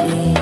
again.